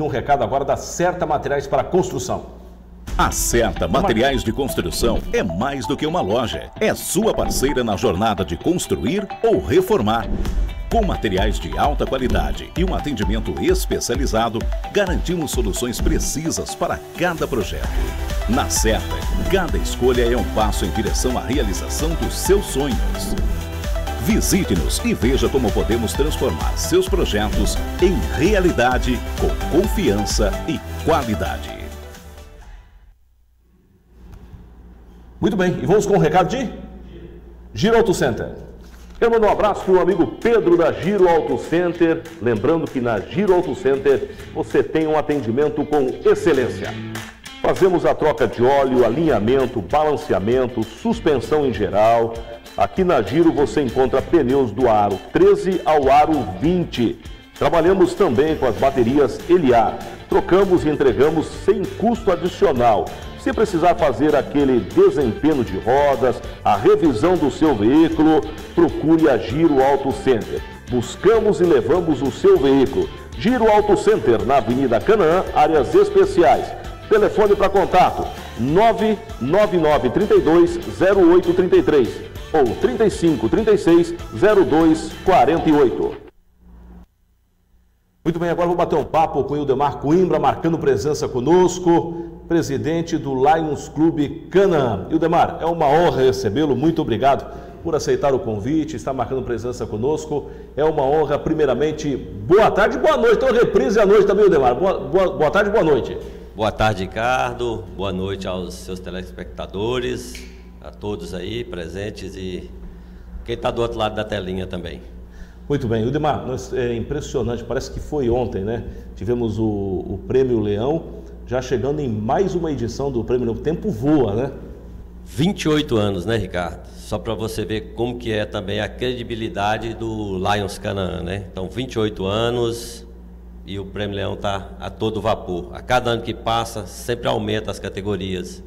um recado agora da Certa Materiais para Construção. A Certa Materiais de Construção é mais do que uma loja. É sua parceira na jornada de construir ou reformar. Com materiais de alta qualidade e um atendimento especializado, garantimos soluções precisas para cada projeto. Na Certa, cada escolha é um passo em direção à realização dos seus sonhos. Visite-nos e veja como podemos transformar seus projetos em realidade com confiança e qualidade. Muito bem, e vamos com o recado de Giro Auto Center. Quero mandar um abraço para o amigo Pedro da Giro Auto Center. Lembrando que na Giro Auto Center você tem um atendimento com excelência. Fazemos a troca de óleo, alinhamento, balanceamento, suspensão em geral. Aqui na Giro você encontra pneus do aro 13 ao aro 20. Trabalhamos também com as baterias Eliar. Trocamos e entregamos sem custo adicional. Se precisar fazer aquele desempenho de rodas, a revisão do seu veículo, procure a Giro Auto Center. Buscamos e levamos o seu veículo. Giro Auto Center, na Avenida Canaã, áreas especiais. Telefone para contato 999 32 0833 ou 35 36 02 48. Muito bem, agora vou bater um papo com o Ildemar Coimbra, marcando presença conosco, presidente do Lions Clube Canaã. Ildemar, é uma honra recebê-lo, muito obrigado por aceitar o convite, estar marcando presença conosco. É uma honra, primeiramente, boa tarde, boa noite. Então, reprise à noite também, Ildemar. Boa, boa, boa tarde, boa noite. Boa tarde, Ricardo. Boa noite aos seus telespectadores, a todos aí presentes e quem está do outro lado da telinha também. Muito bem, Udemar, é impressionante, parece que foi ontem, né? Tivemos o, o Prêmio Leão, já chegando em mais uma edição do Prêmio Leão. O tempo voa, né? 28 anos, né, Ricardo? Só para você ver como que é também a credibilidade do Lions Canaã, né? Então, 28 anos e o Prêmio Leão está a todo vapor. A cada ano que passa, sempre aumenta as categorias.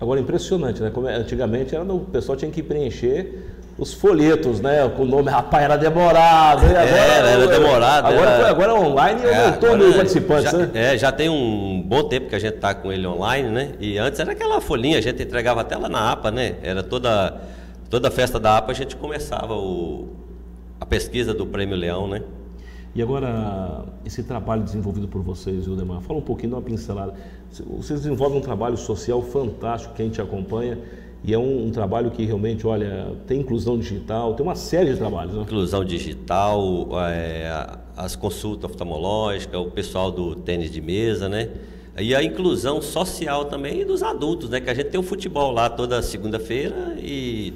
Agora, impressionante, né? Como é, antigamente era, o pessoal tinha que preencher os folhetos, né? Com o nome, rapaz, era demorado. Agora, era, era demorado. Agora, era... agora é online e é, aumentou o participantes, já, né? É, já tem um bom tempo que a gente está com ele online, né? E antes era aquela folhinha, a gente entregava até lá na APA, né? Era toda, toda festa da APA, a gente começava o, a pesquisa do Prêmio Leão, né? E agora, esse trabalho desenvolvido por vocês, Ildemar, fala um pouquinho, dá uma pincelada. Vocês desenvolvem um trabalho social fantástico, quem te acompanha. E é um, um, trabalho que realmente, olha, tem inclusão digital, tem uma série de trabalhos. Né? Inclusão digital, é, as consultas oftalmológicas, o pessoal do tênis de mesa, né? E a inclusão social também dos adultos, né? Que a gente tem o futebol lá toda segunda-feira e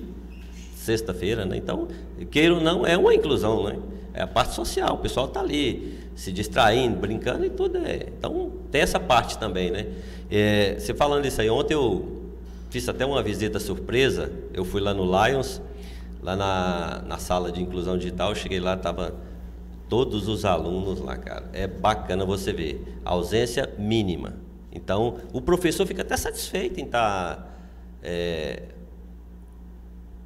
sexta-feira, né? Então, queira ou não, é uma inclusão, né? É a parte social, o pessoal está ali se distraindo, brincando e tudo. É. Então, tem essa parte também, né? É, você falando isso aí, ontem eu Fiz até uma visita surpresa. Eu fui lá no Lions, lá na, na sala de inclusão digital. cheguei lá, tava todos os alunos lá, cara. É bacana você ver. Ausência mínima. Então, o professor fica até satisfeito em estar tá, é,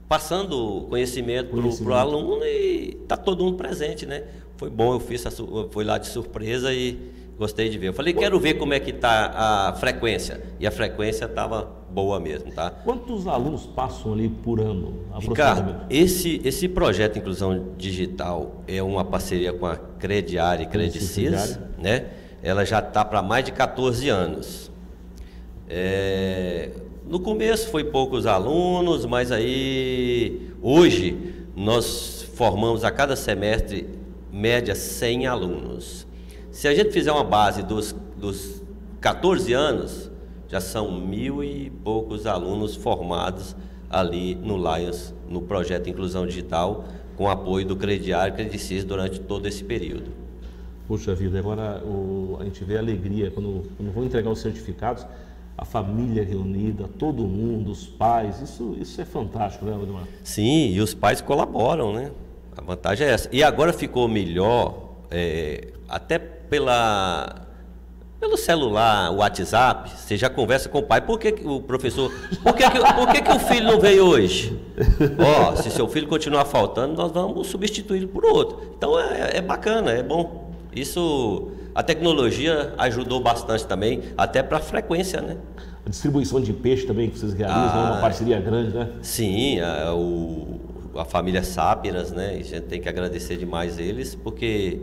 passando conhecimento para o aluno e tá todo mundo presente, né? Foi bom, eu fiz a, fui lá de surpresa e gostei de ver. Eu falei, quero ver como é que está a frequência. E a frequência estava boa mesmo, tá? Quantos alunos passam ali por ano? Ricardo, esse, esse projeto Inclusão Digital é uma parceria com a Crediar e Credicis, né? Ela já está para mais de 14 anos. É, no começo foi poucos alunos, mas aí hoje nós formamos a cada semestre média 100 alunos. Se a gente fizer uma base dos, dos 14 anos, já são mil e poucos alunos formados ali no Lions, no projeto Inclusão Digital, com apoio do Crediário e Credicis durante todo esse período. Puxa vida, agora o, a gente vê a alegria quando, quando vão entregar os certificados, a família reunida, todo mundo, os pais, isso, isso é fantástico, né, Valdemar? Sim, e os pais colaboram, né? A vantagem é essa. E agora ficou melhor, é, até pela pelo celular, o WhatsApp, você já conversa com o pai. Por que, que o professor. Por, que, que, por que, que o filho não veio hoje? Ó, oh, se seu filho continuar faltando, nós vamos substituí-lo por outro. Então é, é bacana, é bom. Isso A tecnologia ajudou bastante também, até para a frequência, né? A distribuição de peixe também que vocês realizam, ah, é uma parceria grande, né? Sim, a, o, a família Sápiras, né? A gente tem que agradecer demais eles, porque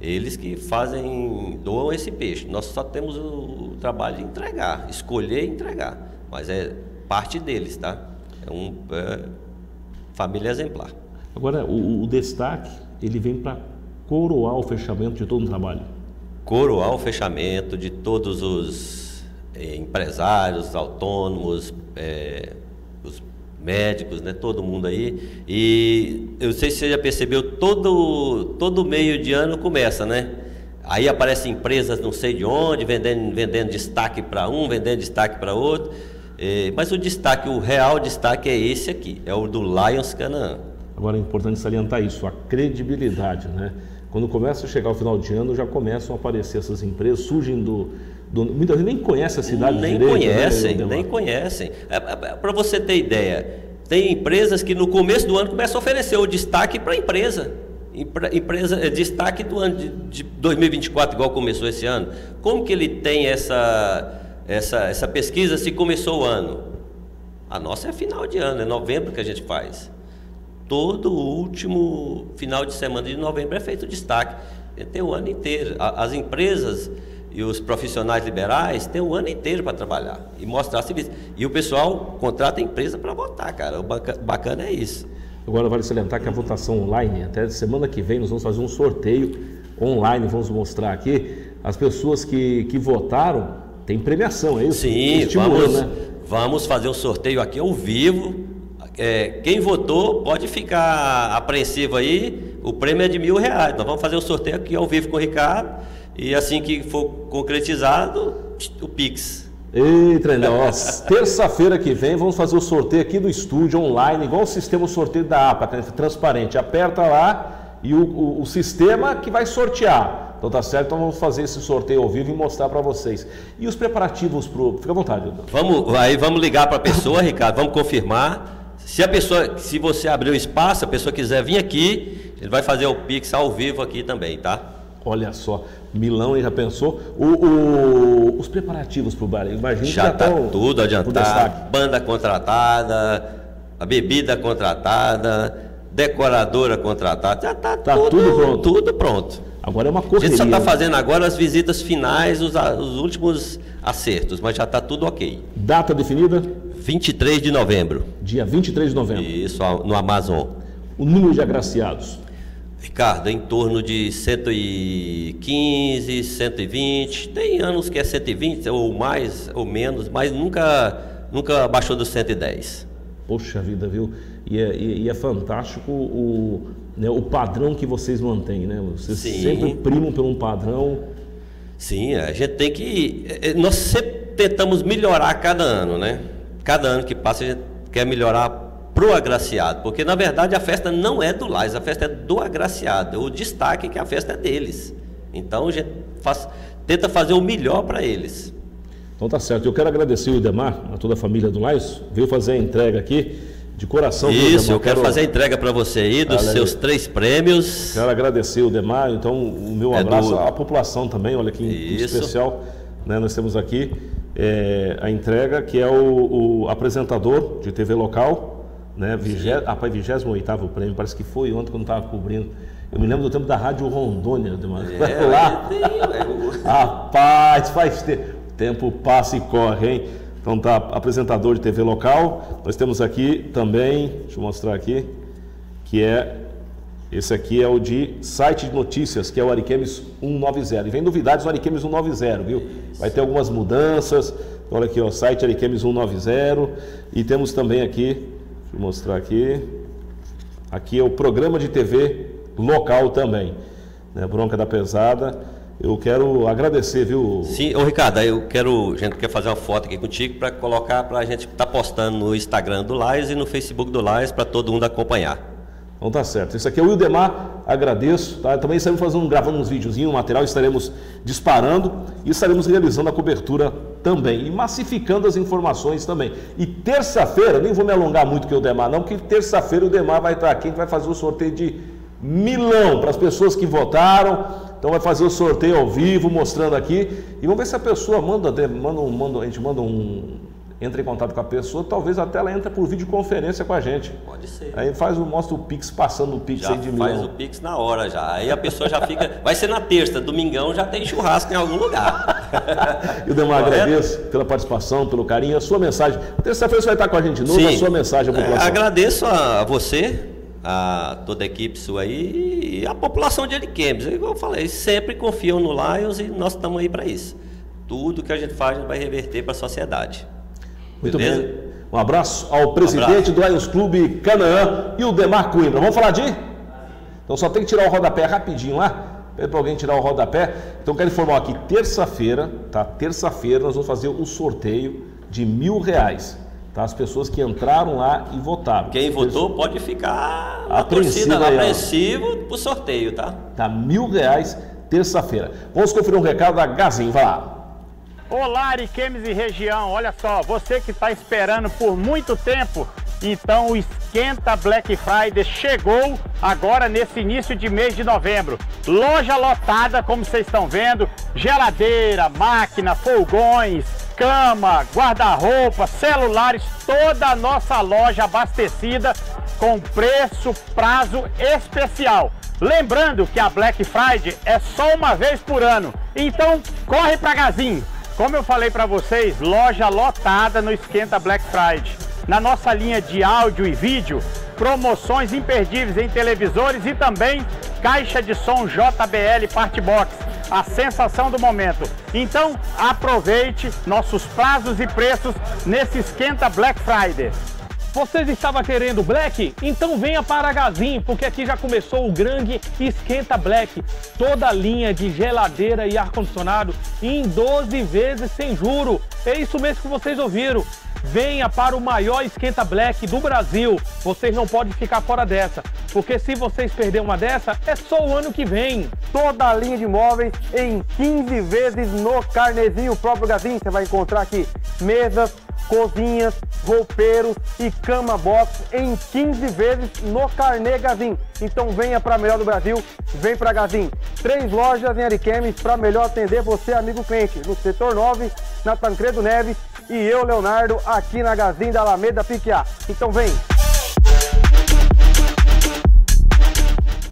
eles que fazem, doam esse peixe. Nós só temos o, o trabalho de entregar, escolher e entregar. Mas é parte deles, tá? É um é, família exemplar. Agora, o, o destaque, ele vem para coroar o fechamento de todo o trabalho. Coroar o fechamento de todos os é, empresários, autônomos, é, os médicos, né, todo mundo aí. E eu sei se você já percebeu, todo, todo meio de ano começa, né? Aí aparecem empresas não sei de onde, vendendo, vendendo destaque para um, vendendo destaque para outro. É, mas o destaque, o real destaque é esse aqui, é o do Lions Canaã. Agora é importante salientar isso, a credibilidade, né? Quando começa a chegar o final de ano, já começam a aparecer essas empresas, surgem do, do muitas vezes nem conhecem a cidade nem direito, né, conhecem, né, nem conhecem. É, é, é Para você ter ideia, tem empresas que no começo do ano começam a oferecer o destaque para a empresa. Empresa, é, destaque do ano de, de 2024, igual começou esse ano. Como que ele tem essa essa, essa pesquisa se começou o ano. A nossa é final de ano, é novembro que a gente faz. Todo último final de semana de novembro é feito destaque. Tem o ano inteiro. As empresas e os profissionais liberais têm o ano inteiro para trabalhar e mostrar serviço. E o pessoal contrata a empresa para votar, cara. O bacana é isso. Agora vale salientar que a votação online, até semana que vem, nós vamos fazer um sorteio online, vamos mostrar aqui. As pessoas que, que votaram tem premiação, é isso? Sim, vamos, né? vamos fazer um sorteio aqui ao vivo. É, quem votou pode ficar apreensivo aí, o prêmio é de mil reais. Nós vamos fazer o um sorteio aqui ao vivo com o Ricardo. E assim que for concretizado, o Pix. Ei, treinador, terça-feira que vem vamos fazer o sorteio aqui do estúdio online, igual o sistema sorteio da APA, transparente. Aperta lá e o, o, o sistema que vai sortear. Então tá certo, então vamos fazer esse sorteio ao vivo e mostrar para vocês. E os preparativos pro. Fica à vontade, Dudu. Vamos, aí vamos ligar para a pessoa, Ricardo, vamos confirmar. Se a pessoa, se você abrir o espaço, a pessoa quiser vir aqui, ele vai fazer o Pix ao vivo aqui também, tá? Olha só, Milão já pensou? O, o, os preparativos para o bar, imagina já está tudo adiantado, banda contratada, a bebida contratada, decoradora contratada, já está tá tudo, tudo pronto. Tudo pronto. Agora é uma correria. A gente só está fazendo agora as visitas finais, os, os últimos acertos, mas já está tudo ok. Data definida? 23 de novembro. Dia 23 de novembro. Isso, no Amazon. O número de agraciados? Ricardo, em torno de 115, 120. Tem anos que é 120 ou mais ou menos, mas nunca, nunca baixou dos 110. Poxa vida, viu? E é, e é fantástico o, né, o padrão que vocês mantêm, né? Vocês Sim. sempre primam por um padrão. Sim, a gente tem que. É, é, nós sempre tentamos melhorar cada ano, né? Cada ano que passa a gente quer melhorar pro agraciado, porque na verdade a festa não é do Lais, a festa é do agraciado. O destaque é que a festa é deles. Então a gente faz, tenta fazer o melhor para eles. Então tá certo. Eu quero agradecer o Demar, a toda a família do Lais, veio fazer a entrega aqui de coração. Isso, eu quero, fazer a entrega para você aí dos seus três prêmios. Quero agradecer o Demar, então o meu é abraço do... à população também, olha que Isso. especial. Né, nós temos aqui é, a entrega, que é o, o, apresentador de TV local, né, vigé, rapaz, 28 prêmio, parece que foi ontem quando estava cobrindo. Eu me lembro do tempo da Rádio Rondônia, Demar. É, lá. rapaz, faz tempo. Tempo passa e corre, hein? Então tá apresentador de TV local. Nós temos aqui também, deixa eu mostrar aqui, que é esse aqui é o de site de notícias, que é o Ariquemes 190. E vem novidades no Ariquemes 190, viu? Vai ter algumas mudanças. Então, olha aqui, ó, site Ariquemes 190. E temos também aqui, deixa eu mostrar aqui. Aqui é o programa de TV local também. Né? Bronca da Pesada. Eu quero agradecer, viu? Sim, ô Ricardo, eu quero, a gente quer fazer uma foto aqui contigo para colocar para a gente estar tá postando no Instagram do Lais e no Facebook do Lais para todo mundo acompanhar. Então tá certo. Isso aqui é o Wildemar, agradeço. Tá? Também estaremos fazendo, gravando uns videozinhos, um material, estaremos disparando e estaremos realizando a cobertura também e massificando as informações também. E terça-feira, nem vou me alongar muito com o Demar, não, porque terça-feira o Demar vai estar aqui, vai fazer o sorteio de Milão para as pessoas que votaram Então vai fazer o sorteio ao vivo, mostrando aqui. E vamos ver se a pessoa manda, manda, manda a gente manda um, entra em contato com a pessoa, talvez até ela entre por videoconferência com a gente. Pode ser. Aí faz o, mostra o Pix passando o Pix já aí de faz milhão. o Pix na hora já. Aí a pessoa já fica. Vai ser na terça, domingão já tem churrasco em algum lugar. Eu Demar, agradeço pela participação, pelo carinho, a sua mensagem. Terça-feira você vai estar com a gente de novo, Sim. a sua mensagem à É, população. agradeço a você, a toda a equipe sua aí e a população de Ariquemes. Igual eu falei, sempre confiam no Lions e nós estamos aí para isso. Tudo que a gente faz vai reverter para a sociedade. Muito Beleza? bem. Um abraço ao presidente do Lions Clube Canaã e o Demar Coimbra. Vamos falar de? Então só tem que tirar o rodapé rapidinho lá. Pede para alguém tirar o rodapé. Então quero informar aqui, terça-feira, tá? Terça-feira nós vamos fazer o sorteio de mil reais. Tá? As pessoas que entraram lá e votaram. Quem votou pode ficar Apreensivo apreensivo pro sorteio, tá? Tá mil reais terça-feira. Vamos conferir um recado da Gazin, vai lá. Olá, Ariquemes e região. Olha só, você que está esperando por muito tempo, então o Esquenta Black Friday chegou agora nesse início de mês de novembro. Loja lotada, como vocês estão vendo, geladeira, máquina, fogões, cama, guarda-roupa, celulares, toda a nossa loja abastecida com preço, prazo especial. Lembrando que a Black Friday é só uma vez por ano, então corre pra Gazin. Como eu falei para vocês, loja lotada no Esquenta Black Friday. Na nossa linha de áudio e vídeo, promoções imperdíveis em televisores e também caixa de som JBL Part Box, a sensação do momento. Então, aproveite nossos prazos e preços nesse Esquenta Black Friday. Vocês estavam querendo Black? Então venha para a Gazin, porque aqui já começou o grande Esquenta Black. Toda a linha de geladeira e ar-condicionado em 12 vezes sem juro. É isso mesmo que vocês ouviram. Venha para o maior Esquenta Black do Brasil. Vocês não podem ficar fora dessa, porque se vocês perderem uma dessa, é só o ano que vem. toda a linha de móveis em 15 vezes no carnezinho próprio Gazin. Você vai encontrar aqui mesas, cozinhas, roupeiros e cama box em 15 vezes no carnê Gazin. Então venha para a melhor do Brasil, vem para Gazin. Três lojas em Ariquemes para melhor atender você, amigo cliente, no setor 9, na Tancredo Neves e eu, Leonardo, aqui na Gazin da Alameda Piquiá. Então vem!